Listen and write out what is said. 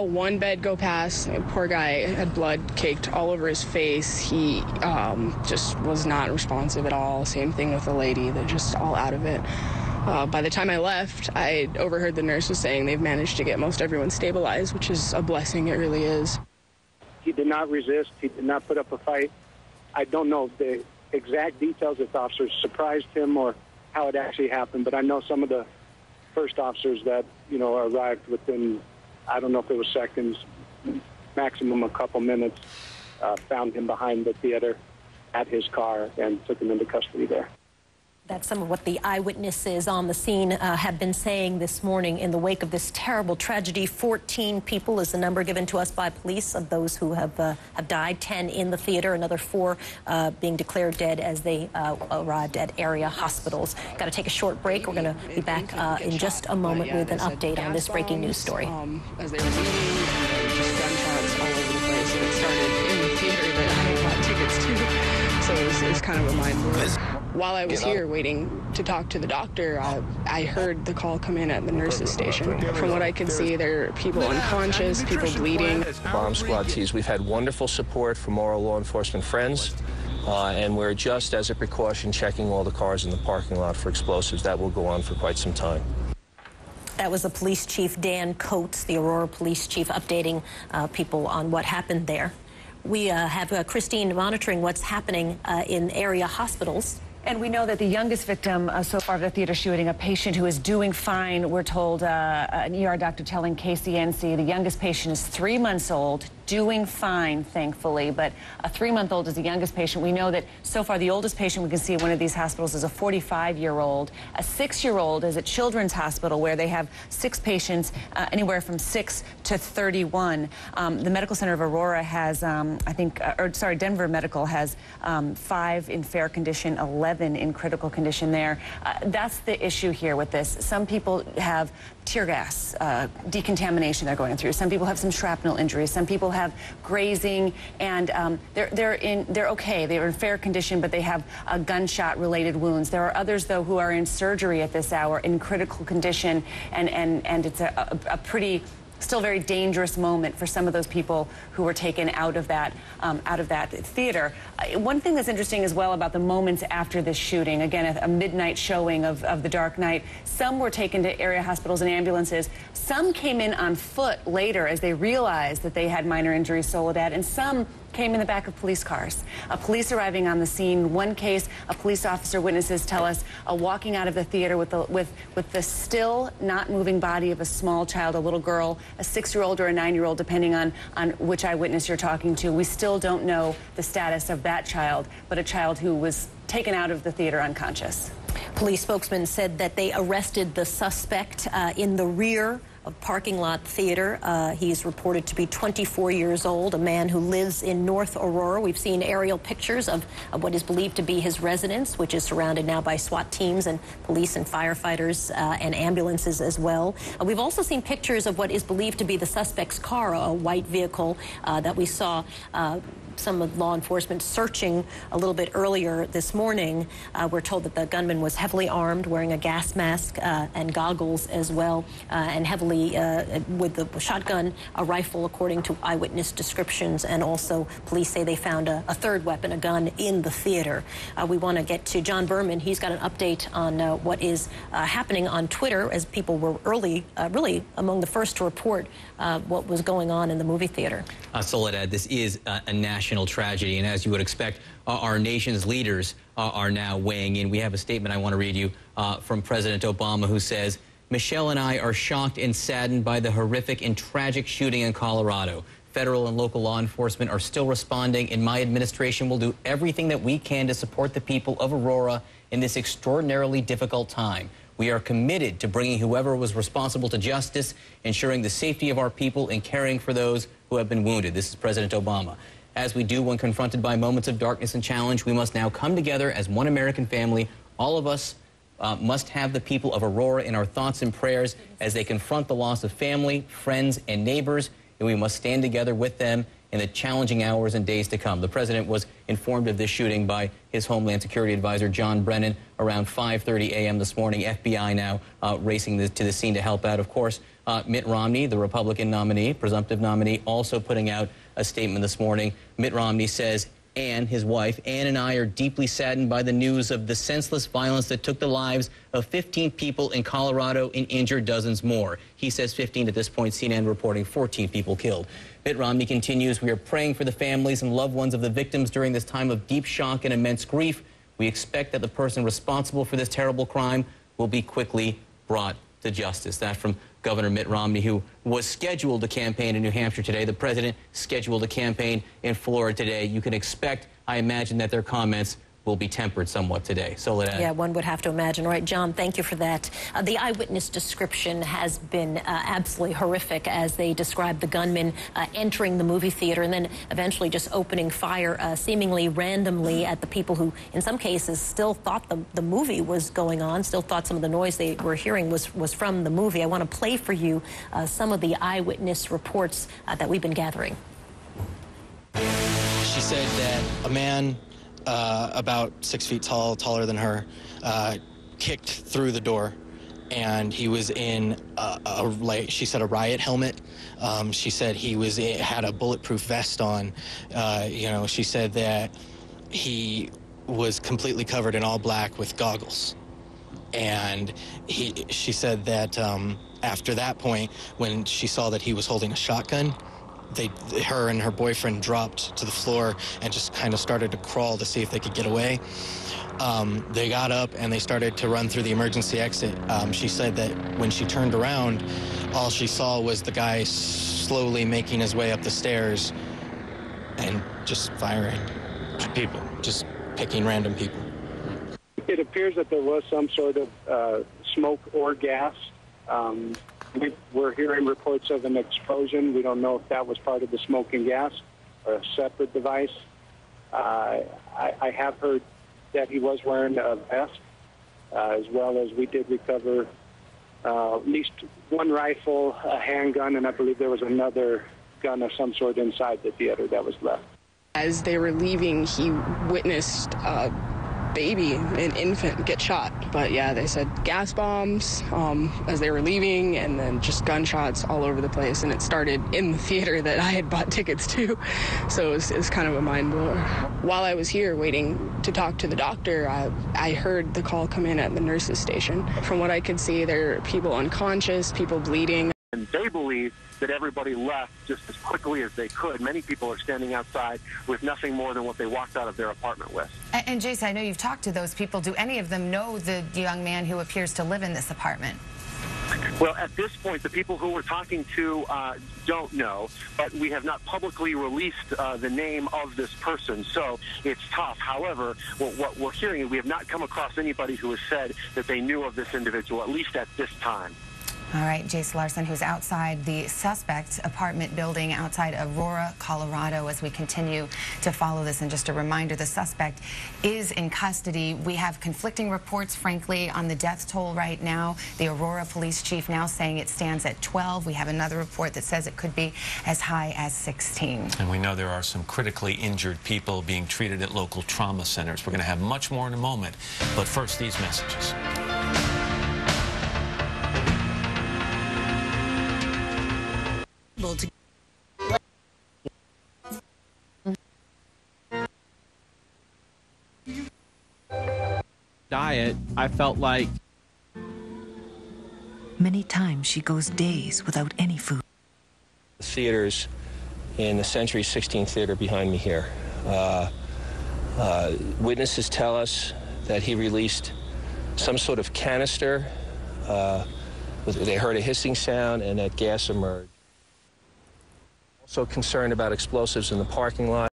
saw one bed go past. Poor guy had blood caked all over his face. He um, just was not responsive at all. Same thing with the lady. They're just all out of it. Uh, by the time I left, I overheard the nurses saying they've managed to get most everyone stabilized, which is a blessing. It really is. He did not resist. He did not put up a fight. I don't know the exact details if the officers surprised him or how it actually happened, but I know some of the first officers that you know arrived within I don't know if it was seconds, maximum a couple minutes, uh, found him behind the theater at his car and took him into custody there. That's some of what the eyewitnesses on the scene uh, have been saying this morning in the wake of this terrible tragedy. 14 people is the number given to us by police of those who have uh, have died. 10 in the theater, another four uh, being declared dead as they uh, arrived at area hospitals. Got to take a short break. We're going to be back uh, in just a moment with an update on this breaking news story. Um, as they were leaving, just gunshots all over the place. And it started in the theater that I bought tickets to. So it was, it was kind of a mind blow. While I was here waiting to talk to the doctor, uh, I heard the call come in at the nurses station. From what I could see, there are people unconscious, people bleeding. Bomb squad teams, we've had wonderful support from our law enforcement friends. Uh, and we're just, as a precaution, checking all the cars in the parking lot for explosives. That will go on for quite some time. That was the police chief, Dan Coates, the Aurora police chief, updating uh, people on what happened there. We uh, have uh, Christine monitoring what's happening uh, in area hospitals. And we know that the youngest victim uh, so far of the theater shooting, a patient who is doing fine, we're told, uh, an ER doctor telling KCNC the youngest patient is three months old, doing fine, thankfully, but a three-month-old is the youngest patient. We know that so far the oldest patient we can see at one of these hospitals is a 45-year-old. A six-year-old is at Children's Hospital where they have six patients, uh, anywhere from six to 31. Um, the Medical Center of Aurora has, um, I think, uh, or sorry, Denver Medical has um, five in fair condition, 11 in critical condition there. Uh, that's the issue here with this. Some people have tear gas uh, decontamination they're going through. Some people have some shrapnel injuries. Some people have grazing, and um, they're they're in they're okay. They're in fair condition, but they have uh, gunshot-related wounds. There are others though who are in surgery at this hour in critical condition, and and and it's a, a, a pretty still very dangerous moment for some of those people who were taken out of that um, out of that theater. Uh, one thing that's interesting as well about the moments after this shooting, again, a, a midnight showing of, of The Dark Knight, some were taken to area hospitals and ambulances. Some came in on foot later as they realized that they had minor injuries, Soledad, and some came in the back of police cars. A police arriving on the scene. One case, a police officer witnesses tell us, a walking out of the theater with the, with, with the still not moving body of a small child, a little girl, a six-year-old or a nine-year-old, depending on, on which eyewitness you're talking to. We still don't know the status of that child, but a child who was taken out of the theater unconscious. Police spokesman said that they arrested the suspect uh, in the rear of Parking Lot Theater. Uh, he's reported to be 24 years old, a man who lives in North Aurora. We've seen aerial pictures of, of what is believed to be his residence, which is surrounded now by SWAT teams and police and firefighters uh, and ambulances as well. Uh, we've also seen pictures of what is believed to be the suspect's car, a white vehicle uh, that we saw uh, some of law enforcement searching a little bit earlier this morning. Uh, we're told that the gunman was heavily armed, wearing a gas mask uh, and goggles as well, uh, and heavily uh, with the shotgun, a rifle, according to eyewitness descriptions. And also, police say they found a, a third weapon, a gun, in the theater. Uh, we want to get to John Berman. He's got an update on uh, what is happening on Twitter, as people were early, really among the first to report what was going on in the movie theater. Soledad, this is a national tragedy. And as you would expect, uh, our nation's leaders uh, are now weighing in. We have a statement I want to read you uh, from President Obama who says, Michelle and I are shocked and saddened by the horrific and tragic shooting in Colorado. Federal and local law enforcement are still responding, and my administration will do everything that we can to support the people of Aurora in this extraordinarily difficult time. We are committed to bringing whoever was responsible to justice, ensuring the safety of our people, and caring for those who have been wounded. This is President Obama. As we do when confronted by moments of darkness and challenge, we must now come together as one American family. All of us uh, must have the people of Aurora in our thoughts and prayers as they confront the loss of family, friends, and neighbors. And we must stand together with them in the challenging hours and days to come. The president was informed of this shooting by his Homeland Security advisor, John Brennan, around 5.30 a.m. this morning. FBI now uh, racing the, to the scene to help out. Of course, uh, Mitt Romney, the Republican nominee, presumptive nominee, also putting out a statement this morning. Mitt Romney says Ann, his wife, Anne and I are deeply saddened by the news of the senseless violence that took the lives of 15 people in Colorado and injured dozens more. He says 15 at this point, CNN reporting 14 people killed. Mitt Romney continues, we are praying for the families and loved ones of the victims during this time of deep shock and immense grief. We expect that the person responsible for this terrible crime will be quickly brought to justice. That from Governor Mitt Romney, who was scheduled to campaign in New Hampshire today. The president scheduled a campaign in Florida today. You can expect, I imagine, that their comments will be tempered somewhat today. Soledad. Yeah, one would have to imagine. All right, John, thank you for that. Uh, the eyewitness description has been uh, absolutely horrific as they describe the gunman uh, entering the movie theater and then eventually just opening fire uh, seemingly randomly at the people who, in some cases, still thought the, the movie was going on, still thought some of the noise they were hearing was, was from the movie. I want to play for you uh, some of the eyewitness reports uh, that we've been gathering. She said that a man uh, about six feet tall, taller than her, uh, kicked through the door. And he was in a, a like she said a riot helmet. Um, she said he was had a bulletproof vest on. Uh, you know, she said that he was completely covered in all black with goggles. And he, she said that um, after that point, when she saw that he was holding a shotgun, they, her and her boyfriend dropped to the floor and just kind of started to crawl to see if they could get away. Um, they got up and they started to run through the emergency exit. Um, she said that when she turned around, all she saw was the guy slowly making his way up the stairs and just firing people, just picking random people. It appears that there was some sort of uh, smoke or gas. Um, we're hearing reports of an explosion. We don't know if that was part of the smoking gas or a separate device. Uh, I, I have heard that he was wearing a vest, uh, as well as we did recover uh, at least one rifle, a handgun, and I believe there was another gun of some sort inside the theater that was left. As they were leaving, he witnessed uh, baby, an infant, get shot. But yeah, they said gas bombs um, as they were leaving, and then just gunshots all over the place. And it started in the theater that I had bought tickets to, so it was, it was kind of a mind blower. While I was here waiting to talk to the doctor, I, I heard the call come in at the nurses' station. From what I could see, there are people unconscious, people bleeding. And they believe that everybody left just as quickly as they could. Many people are standing outside with nothing more than what they walked out of their apartment with. And, and Jason, I know you've talked to those people. Do any of them know the young man who appears to live in this apartment? Well, at this point, the people who we're talking to uh, don't know, but we have not publicly released uh, the name of this person, so it's tough. However, what, what we're hearing, we have not come across anybody who has said that they knew of this individual, at least at this time. All right, Jace Larson, who's outside the suspect's apartment building outside Aurora, Colorado, as we continue to follow this. And just a reminder, the suspect is in custody. We have conflicting reports, frankly, on the death toll right now. The Aurora police chief now saying it stands at 12. We have another report that says it could be as high as 16. And we know there are some critically injured people being treated at local trauma centers. We're going to have much more in a moment. But first, these messages. To diet, I felt like Many times she goes days without any food. Theaters in the Century 16 Theater behind me here. Uh, uh, witnesses tell us that he released some sort of canister. Uh, they heard a hissing sound and that gas emerged. Also concerned about explosives in the parking lot.